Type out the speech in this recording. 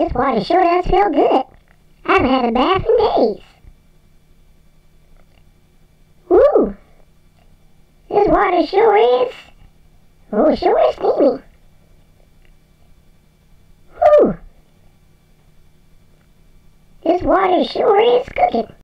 This water sure does feel good. I haven't had a bath in days. Woo! This water sure is. Oh, sure is steamy. Woo! This water sure is cooking.